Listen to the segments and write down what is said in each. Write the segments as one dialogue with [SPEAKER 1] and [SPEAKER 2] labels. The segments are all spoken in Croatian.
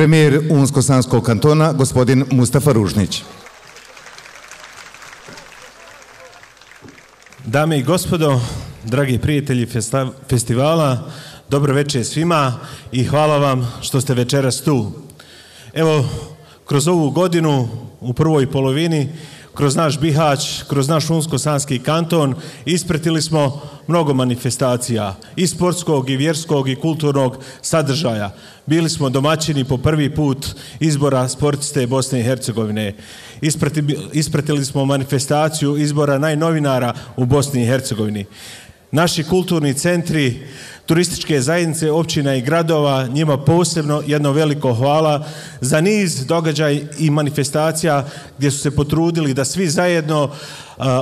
[SPEAKER 1] Premijer Unsko-Sanskog kantona, gospodin Mustafa Ružnić.
[SPEAKER 2] Dame i gospodo, dragi prijatelji festivala, dobro večer svima i hvala vam što ste večeras tu. Evo, kroz ovu godinu u prvoj polovini kroz naš Bihać, kroz naš Unsko-Sanski kanton ispretili smo mnogo manifestacija i sportskog i vjerskog i kulturnog sadržaja. Bili smo domaćini po prvi put izbora sportiste Bosne i Hercegovine. Ispretili smo manifestaciju izbora najnovinara u Bosni i Hercegovini. Naši kulturni centri turističke zajednice općina i gradova, njima posebno jedno veliko hvala za niz događaj i manifestacija gdje su se potrudili da svi zajedno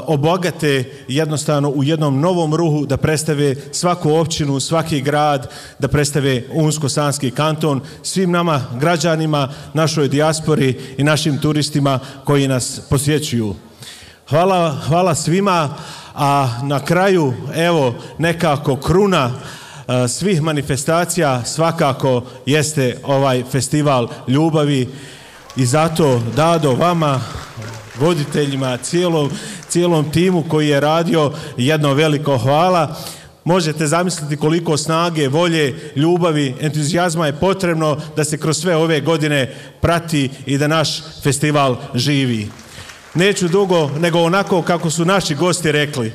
[SPEAKER 2] obogate jednostavno u jednom novom ruhu da predstave svaku općinu, svaki grad, da predstave Unsko-Sanski kanton svim nama građanima, našoj dijaspori i našim turistima koji nas posjećuju. Hvala, hvala svima, a na kraju evo nekako kruna svih manifestacija svakako jeste ovaj festival ljubavi i zato Dado vama voditeljima cijelom, cijelom timu koji je radio jedno veliko hvala možete zamisliti koliko snage, volje, ljubavi, entuzijazma je potrebno da se kroz sve ove godine prati i da naš festival živi. Neću dugo, nego onako kako su naši gosti rekli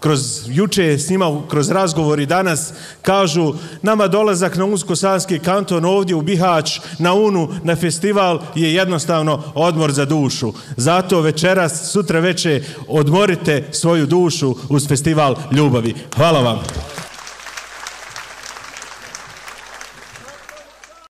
[SPEAKER 2] kroz juče s njima, kroz razgovori danas, kažu nama dolazak na Unsko-Sanski kanton ovdje u Bihać, na Unu, na festival je jednostavno odmor za dušu. Zato večeras, sutra veče odmorite svoju dušu uz festival ljubavi. Hvala vam.